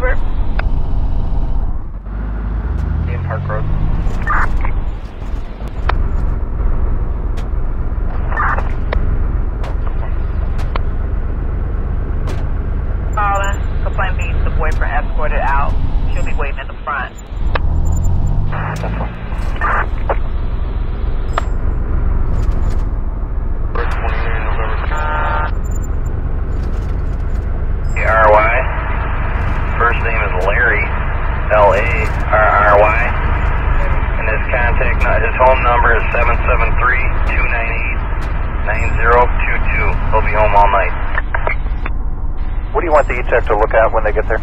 Robert. Home number is 773-298-9022. He'll be home all night. What do you want the E-Tech to look at when they get there?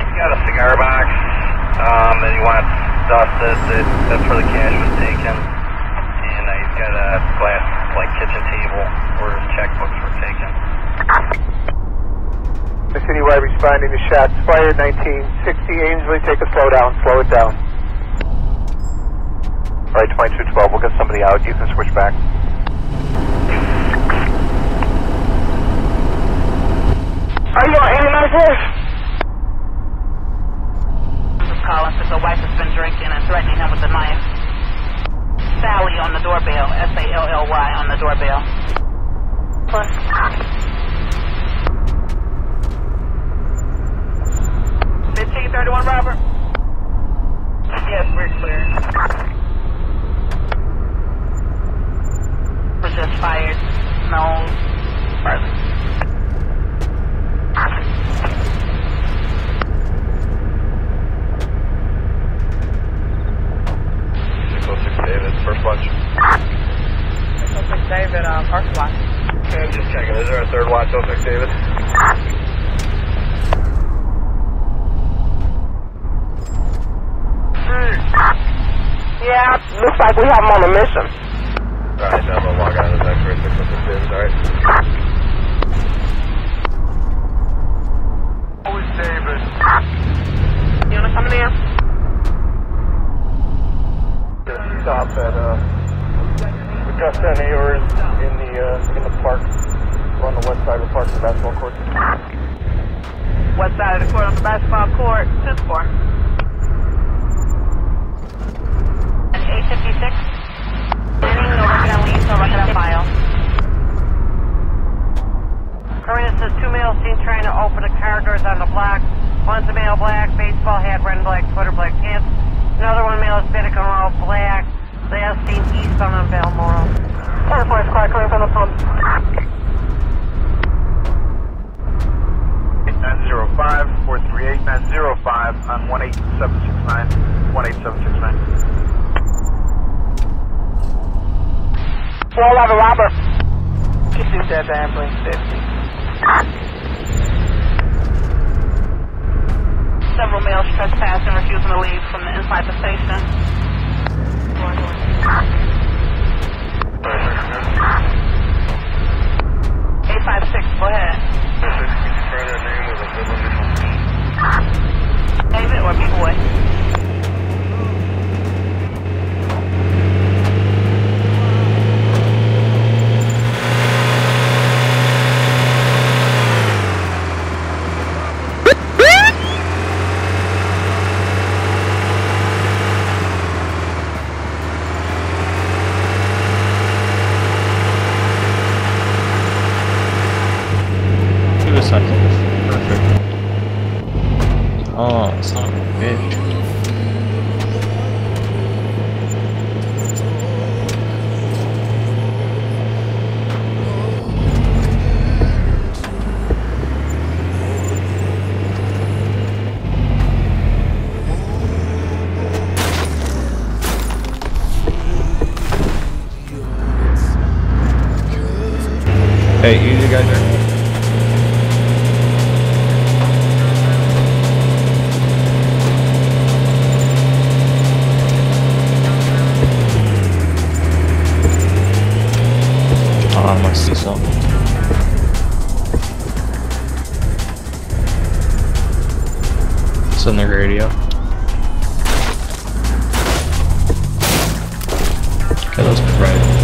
He's got a cigar box um, that he wants dusted. That, that's where the cash was taken. And uh, he's got a glass, like, kitchen table where his checkbooks were taken. The citywide responding to shots fired 1960 Ainsley. Take a slow down. Slow it down. All right, 2212. We'll get somebody out. You can switch back. Are you on any message? This is calling since the wife has been drinking and threatening him with a knife. Sally on the doorbell. S-A-L-L-Y on the doorbell. Plus. Fifteen thirty-one, Robert. Yes, we're clear. Was just fired. No further. Echo 6 David, first watch. David, uh, first watch. Okay, I'm just checking. Is there a third watch, 06 David? Yeah, looks like we have him on a mission. Alright, now I'm gonna log on to this X-ray 606 David, alright? Always David. You wanna come in here? Stop at, uh, we've got 10 Aors in the, uh, in the park. We're on the west side of the park, the basketball court. West side of the court on the basketball court. Two four. And 856. Planning, no record on lease, no record on file. Karina says two males seen trying to open the car doors on the block. One's a male black, baseball hat, red and black sweater, black pants. Another one male is Spinnacle all black. Last seen eastbound on Balmoral. 10 4 squad coming from the pump. 905 438 905 on 18769 18769. Roll over, Robert. Get through that ambulance 50. Several males trespassing, refusing to leave from the inside the station. Norte. Perfect. Oh, it's not bitch. Hey, you guys are. I must see something. It's on the radio. Okay, that was right.